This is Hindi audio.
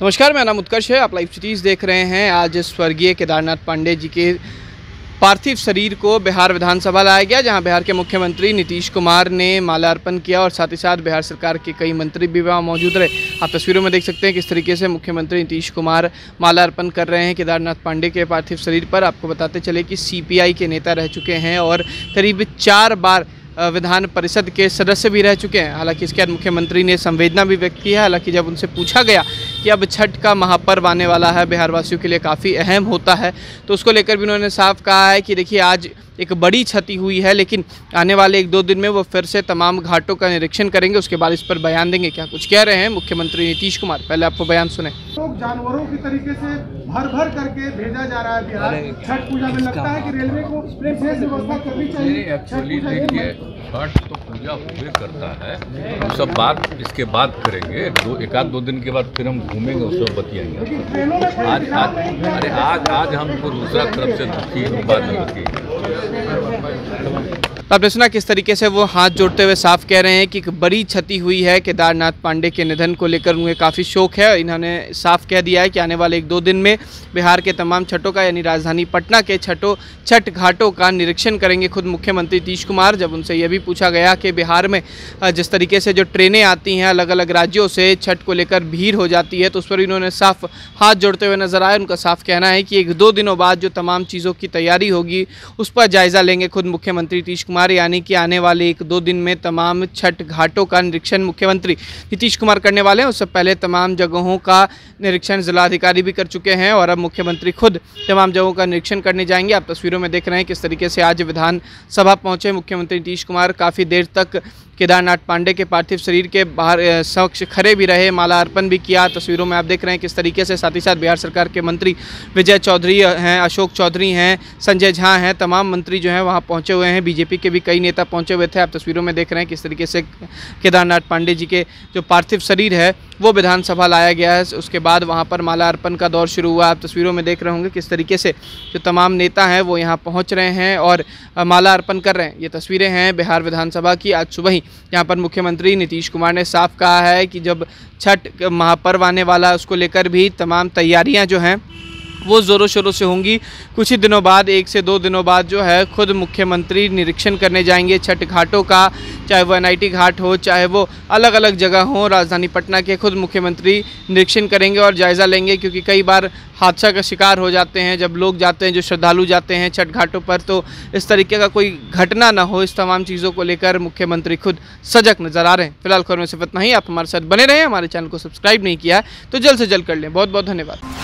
नमस्कार, मेरा नाम उत्कर्ष है। आप लाइव सिटीज़ देख रहे हैं। आज स्वर्गीय केदारनाथ पांडे जी के पार्थिव शरीर को बिहार विधानसभा लाया गया, जहाँ बिहार के मुख्यमंत्री नीतीश कुमार ने माल्यार्पण किया और साथ ही साथ बिहार सरकार के कई मंत्री भी वहाँ मौजूद रहे। आप तस्वीरों में देख सकते हैं किस तरीके से मुख्यमंत्री नीतीश कुमार माल्यार्पण कर रहे हैं केदारनाथ पांडे के पार्थिव शरीर पर। आपको बताते चले कि सीपीआई के नेता रह चुके हैं और करीब चार बार विधान परिषद के सदस्य भी रह चुके हैं। हालाँकि इसके बाद मुख्यमंत्री ने संवेदना भी व्यक्त की है, हालाँकि जब उनसे पूछा गया कि अब छठ का महापर्व आने वाला है बिहार वासियों के लिए काफ़ी अहम होता है। तो उसको लेकर भी उन्होंने साफ़ कहा है कि देखिए आज एक बड़ी क्षति हुई है लेकिन आने वाले एक दो दिन में वो फिर से तमाम घाटों का निरीक्षण करेंगे उसके बाद इस पर बयान देंगे। क्या कुछ कह रहे हैं मुख्यमंत्री नीतीश कुमार? पहले आपको बयान सुने। लोग जानवरों की तरीके से भर भर करके भेजा जा रहा है बिहार। छठ पूजा में लगता है कि रेलवे को विशेष व्यवस्था करनी चाहिए। एक्चुअली देखिए छठ तो पूजा हुए करता है, हम सब बात इसके बाद करेंगे। दो एक आध दो दिन के बाद फिर हम घूमेंगे उसमें बतियाएँगे आज आज, अरे आज आज हमको दूसरा तरफ़ से दुखी बात होती। बतिएँगे तो आपने सुना किस तरीके से वो हाथ जोड़ते हुए साफ़ कह रहे हैं कि बड़ी क्षति हुई है केदारनाथ पांडे के निधन को लेकर उन्हें काफ़ी शोक है इन्होंने साफ़ कह दिया है कि आने वाले एक दो दिन में बिहार के तमाम छठों का यानी राजधानी पटना के छठों छठ घाटों का निरीक्षण करेंगे खुद मुख्यमंत्री नीतीश कुमार, जब उनसे यह भी पूछा गया कि बिहार में जिस तरीके से जो ट्रेनें आती हैं अलग अलग राज्यों से छठ को लेकर भीड़ हो जाती है तो उस पर इन्होंने साफ़ हाथ जोड़ते हुए नज़र आए। उनका साफ़ कहना है कि एक दो दिनों बाद जो तमाम चीज़ों की तैयारी होगी, उस पर जायज़ा लेंगे खुद मुख्यमंत्री नीतीश कुमार। यानी कि आने वाले एक दो दिन में तमाम छठ घाटों का निरीक्षण मुख्यमंत्री नीतीश कुमार करने वाले हैं। उससे पहले तमाम जगहों का निरीक्षण जिलाधिकारी भी कर चुके हैं और अब मुख्यमंत्री खुद तमाम जगहों का निरीक्षण करने जाएँगे। आप तस्वीरों में देख रहे हैं किस तरीके से आज विधानसभा पहुँचे मुख्यमंत्री नीतीश कुमार। काफ़ी देर तक केदारनाथ पांडे के पार्थिव शरीर के बाहर समक्ष खड़े भी रहे, माला अर्पण भी किया। तस्वीरों में आप देख रहे हैं किस तरीके से साथ ही साथ बिहार सरकार के मंत्री विजय चौधरी हैं, अशोक चौधरी हैं, संजय झा हैं, तमाम मंत्री जो हैं वहाँ पहुँचे हुए हैं। बीजेपी के भी कई नेता पहुँचे हुए थे। आप तस्वीरों में देख रहे हैं किस तरीके से केदारनाथ पांडे जी के जो पार्थिव शरीर है वो विधानसभा लाया गया है। उसके बाद वहाँ पर माला अर्पण का दौर शुरू हुआ। आप तस्वीरों में देख रहे होंगे किस तरीके से जो तमाम नेता हैं वो यहाँ पहुँच रहे हैं और माला अर्पण कर रहे हैं। ये तस्वीरें हैं बिहार विधानसभा की। आज सुबह ही यहाँ पर मुख्यमंत्री नीतीश कुमार ने साफ़ कहा है कि जब छठ महापर्व आने वाला उसको लेकर भी तमाम तैयारियाँ जो हैं वो ज़ोरों शोरों से होंगी। कुछ ही दिनों बाद, एक से दो दिनों बाद जो है, खुद मुख्यमंत्री निरीक्षण करने जाएँगे। छठ घाटों का, चाहे वो एनआईटी घाट हो, चाहे वो अलग अलग जगह हो, राजधानी पटना के खुद मुख्यमंत्री निरीक्षण करेंगे और जायज़ा लेंगे, क्योंकि कई बार हादसा का शिकार हो जाते हैं। जब लोग जाते हैं, जो श्रद्धालु जाते हैं छठ घाटों पर तो इस तरीके का कोई घटना ना हो। इस तमाम चीज़ों को लेकर मुख्यमंत्री खुद सजग नज़र आ रहे हैं। फ़िलहाल खबरों से इतना ही। आप हमारे साथ बने रहें हमारे चैनल को सब्सक्राइब नहीं किया है तो जल्द से जल्द कर लें। बहुत बहुत धन्यवाद।